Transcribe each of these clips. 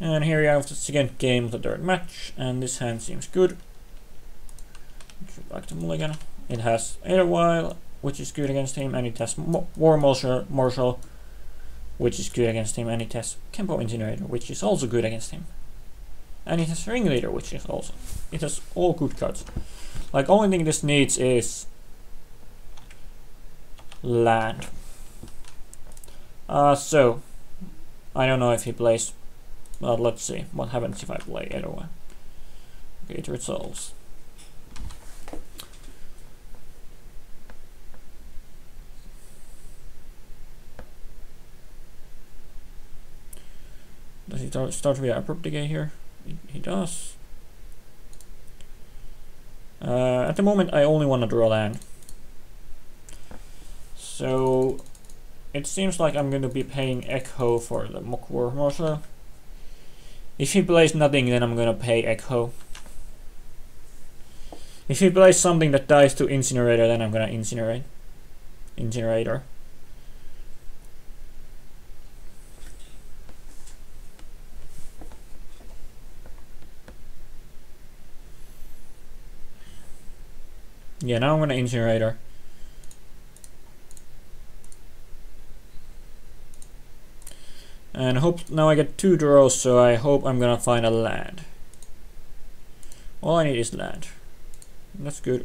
And here we have the second game of the third match, and this hand seems good. Back to Mulligan. It has Edelweiss, which is good against him, and it has Mogg War Marshal, Marshal, which is good against him, and it has Gempalm Incinerator, which is also good against him. And it has Ringleader, which is also. It has all good cards. Like, only thing this needs is land. Uh, so, I don't know if he plays well, let's see what happens if I play Edelweiss. Okay, it resolves. Does he start with abrupt decay here? He, does. Uh, at the moment, I only want to draw land. So, it seems like I'm going to be paying Echo for the Mogg War Marshal. If he plays nothing, then I'm gonna pay Echo. If he plays something that dies to Incinerator, then I'm gonna Incinerate. Incinerator. Yeah, now I'm gonna Incinerator. And hope now I get two draws, so I hope I'm gonna find a land. All I need is land. That's good.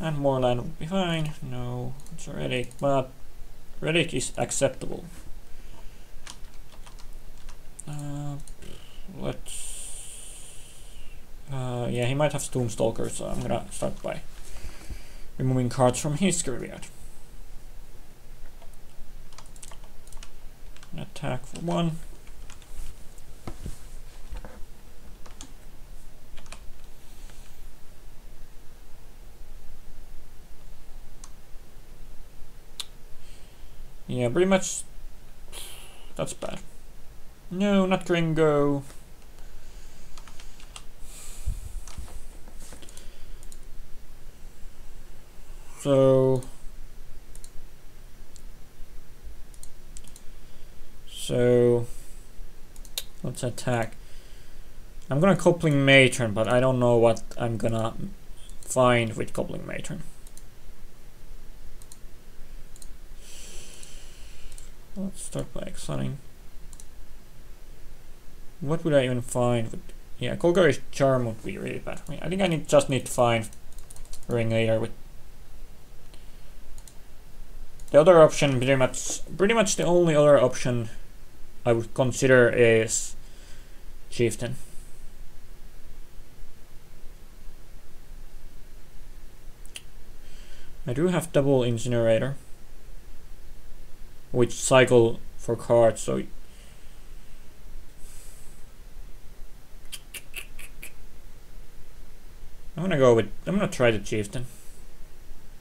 And more land would be fine. No, it's a relic, but relic is acceptable. Uh, let's. Uh, yeah, he might have Stalker, so I'm gonna start by removing cards from his graveyard. Attack for one. Yeah, pretty much. That's bad. No, not Gringo. So So let's attack. I'm gonna Goblin Matron, but I don't know what I'm gonna find with Goblin Matron. Let's start by exiling. What would I even find with yeah, Golgari's charm would be really bad. I, think I need just need to find Ringleader with the other option pretty much pretty much the only other option I would consider is Chieftain. I do have double incinerator which cycle for cards so I'm gonna go with I'm gonna try the chieftain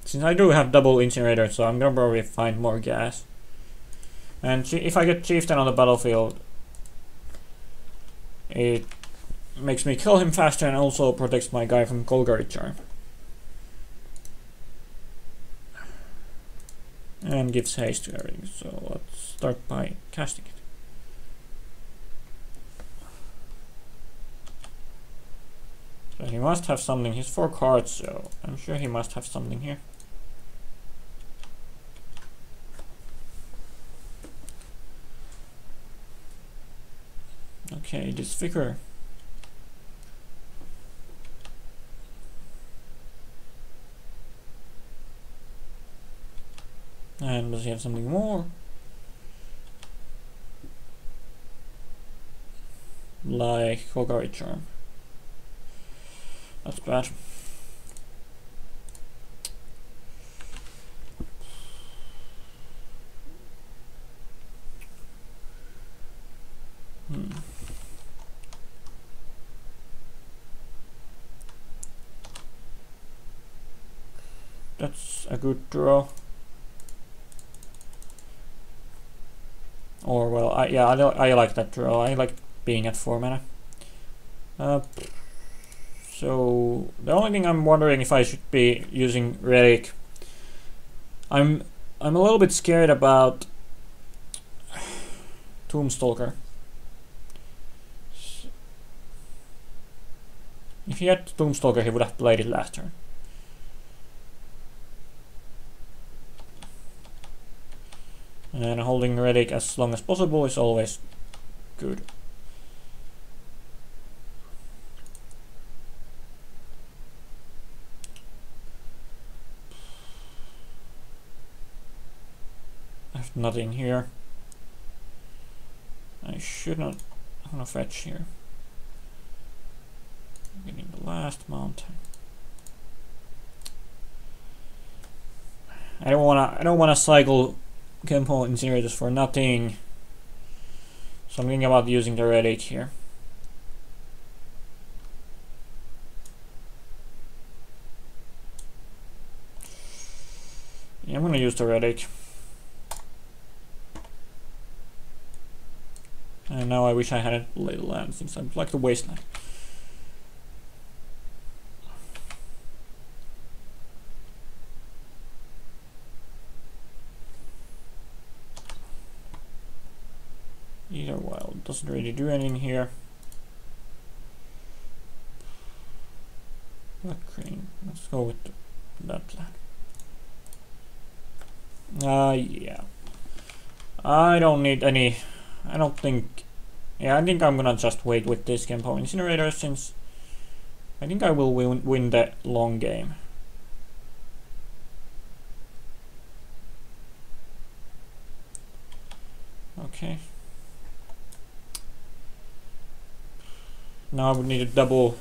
since I do have double incinerator so I'm gonna probably find more gas and if I get Chieftain on the battlefield, it makes me kill him faster and also protects my guy from Golgari Charm. And gives haste to everything, so let's start by casting it. So he must have something, he's four cards, so I'm sure he must have something here. Okay, this figure. And does he have something more? Like Golgari Charm. That's bad. Hmm. That's a good draw. Or, well, I, yeah, I, I like that draw. I like being at 4 mana. Uh, so, the only thing I'm wondering if I should be using Relic. I'm I'm a little bit scared about Tombstalker. If he had Tombstalker, he would have played it last turn. And holding Relic as long as possible is always good. I have nothing here. I should not want to fetch here. Getting the last mountain. I don't wanna I don't wanna cycle Gempalm incinerators for nothing. So I'm thinking about using the red 8 here. Yeah, I'm gonna use the red 8. And now I wish I had a little land since I'd like to waste Either doesn't really do anything here. Black green. Let's go with the, that plan. Uh, yeah. I don't need any. I don't think. Yeah, I think I'm gonna just wait with this Gempalm Incinerator since I think I will win, win the long game. Okay. Now I would need a double.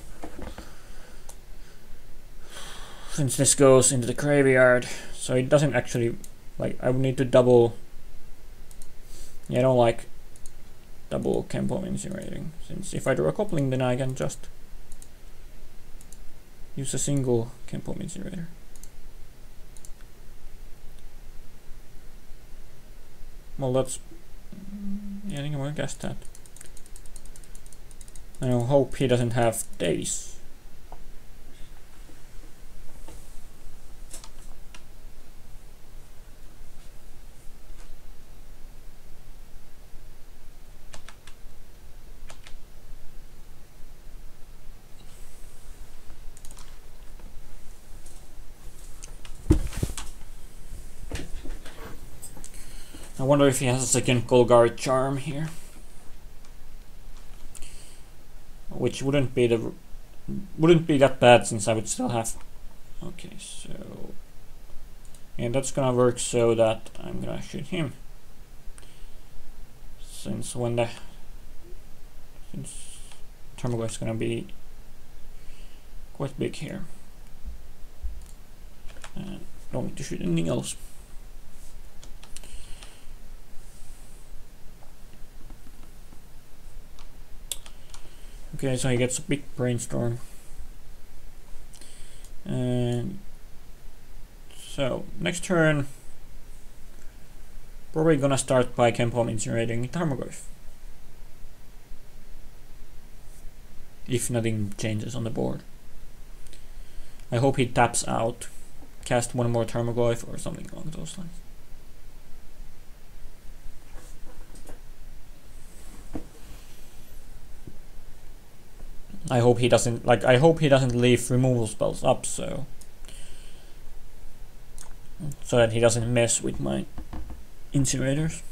Since this goes into the graveyard so it doesn't actually like I would need to double. Yeah I don't like double Gempalm incinerating. Since if I do a Goblin then I can just use a single Gempalm incinerator. Well that's yeah I think I'm gonna guess that I hope he doesn't have Daze. I wonder if he has a second Golgari charm here. Which wouldn't be the wouldn't be that bad since I would still have. Okay so and that's gonna work so that I'm gonna shoot him. Since when the since Tarmogoyf is gonna be quite big here. And don't need to shoot anything else Okay, so he gets a big brainstorm. And so next turn, probably gonna start by Gempalm incinerating Tarmogoyf. If nothing changes on the board. I hope he taps out, cast one more Tarmogoyf or something along those lines. I hope he doesn't like I hope he doesn't leave removal spells up so so that he doesn't mess with my incinerators.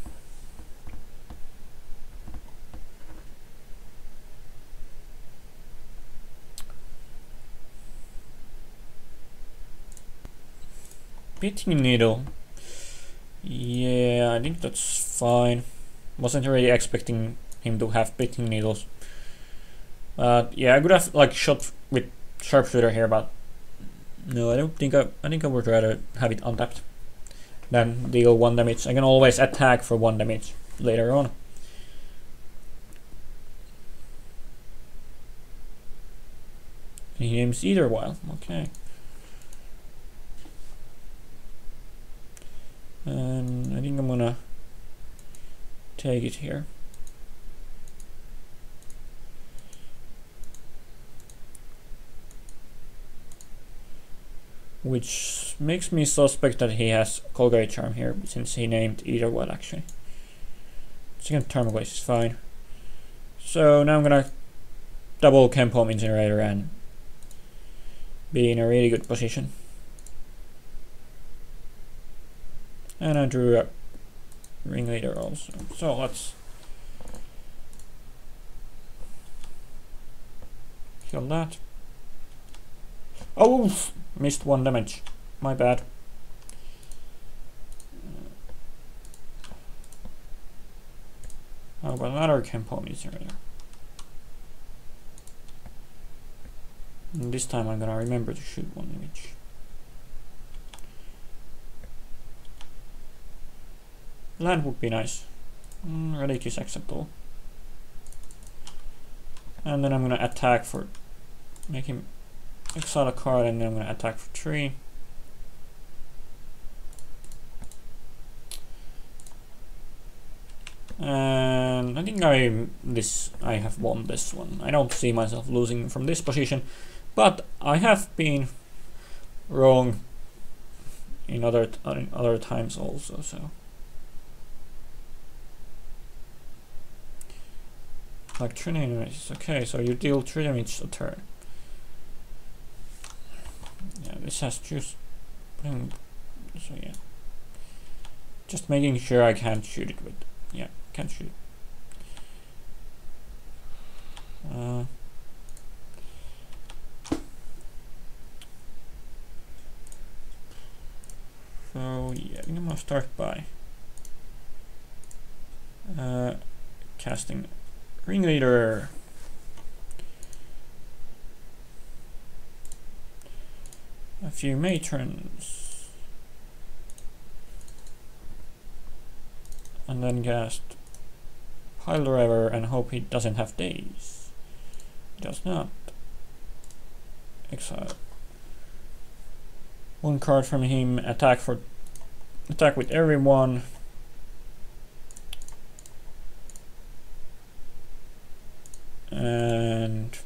Pithing needle. Yeah, I think that's fine. Wasn't really expecting him to have pithing needles. Uh, yeah, I could have like shot with sharpshooter here, but no, I don't think I. I think I would rather have it untapped than deal one damage. I can always attack for one damage later on. He aims Aether Vial. Okay. And I think I'm gonna take it here. Which makes me suspect that he has Golgari Charm here, since he named either one actually. Second Tarmogoyf is fine. So now I'm gonna double Gempalm Incinerator and be in a really good position. And I drew a ringleader also. So let's kill that. Oh, missed one damage. My bad. Oh, but another Gempalm Incinerator. And this time I'm gonna remember to shoot one image. Land would be nice. Mm, relic is acceptable. And then I'm gonna attack for him exile a card and then I'm gonna attack for three. And I think I this I have won this one. I don't see myself losing from this position. But I have been wrong in other in other times also, so. Like three damage, okay, so you deal three damage a turn. Yeah, this has just so yeah. Just making sure I can't shoot it with yeah, can't shoot. Uh So yeah, I'm gonna start by uh, casting Ringleader. A few matrons. And then cast Piledriver and hope he doesn't have Daze. He does not. Exile one card from him, attack for attack with everyone. And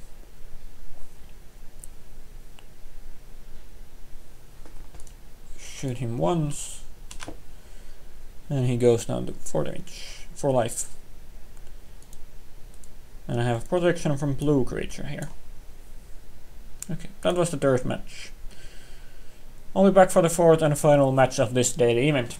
shoot him once. And he goes down to 4 damage, for life. And I have protection from blue creature here. Okay, that was the third match. I'll be back for the fourth and final match of this daily event.